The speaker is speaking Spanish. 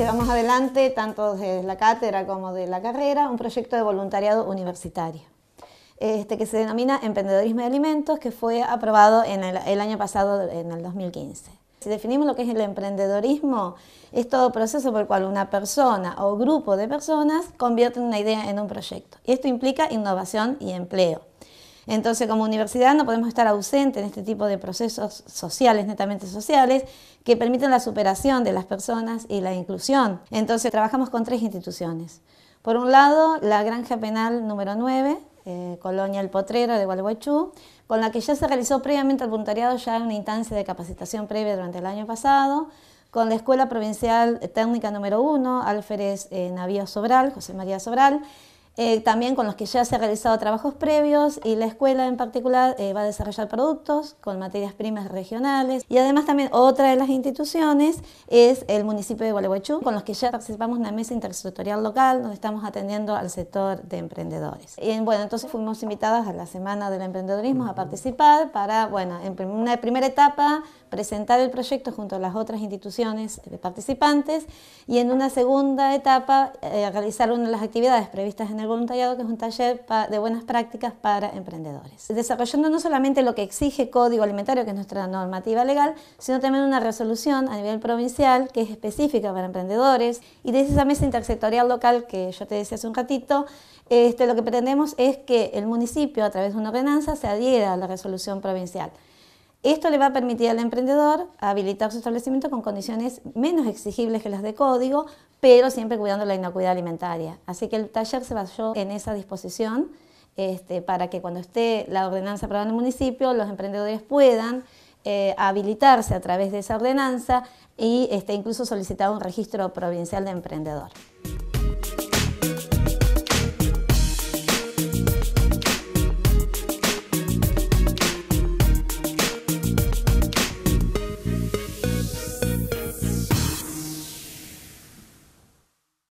llevamos adelante, tanto desde la cátedra como de la carrera, un proyecto de voluntariado universitario, este, que se denomina Emprendedorismo de Alimentos, que fue aprobado en el, el año pasado, en el 2015. Si definimos lo que es el emprendedorismo, es todo proceso por el cual una persona o grupo de personas convierte una idea en un proyecto. Y esto implica innovación y empleo. Entonces, como universidad no podemos estar ausentes en este tipo de procesos sociales, netamente sociales, que permiten la superación de las personas y la inclusión. Entonces, trabajamos con tres instituciones. Por un lado, la Granja Penal número 9, eh, Colonia El Potrero de Gualeguaychú, con la que ya se realizó previamente el voluntariado ya en una instancia de capacitación previa durante el año pasado, con la Escuela Provincial Técnica número 1, Alférez eh, Navío Sobral, José María Sobral, eh, también con los que ya se han realizado trabajos previos y la escuela en particular eh, va a desarrollar productos con materias primas regionales y además también otra de las instituciones es el municipio de Gualeguaychú con los que ya participamos en una mesa intersectorial local donde estamos atendiendo al sector de emprendedores. Y bueno, entonces fuimos invitadas a la Semana del Emprendedorismo a participar para, bueno, en una primera etapa presentar el proyecto junto a las otras instituciones participantes y en una segunda etapa eh, realizar una de las actividades previstas en el voluntariado, que es un taller de buenas prácticas para emprendedores. Desarrollando no solamente lo que exige Código Alimentario, que es nuestra normativa legal, sino también una resolución a nivel provincial que es específica para emprendedores y desde esa mesa intersectorial local que yo te decía hace un ratito, este, lo que pretendemos es que el municipio, a través de una ordenanza, se adhiera a la resolución provincial. Esto le va a permitir al emprendedor habilitar su establecimiento con condiciones menos exigibles que las de código, pero siempre cuidando la inocuidad alimentaria. Así que el taller se basó en esa disposición este, para que cuando esté la ordenanza aprobada en el municipio, los emprendedores puedan eh, habilitarse a través de esa ordenanza y este, incluso solicitar un registro provincial de emprendedor.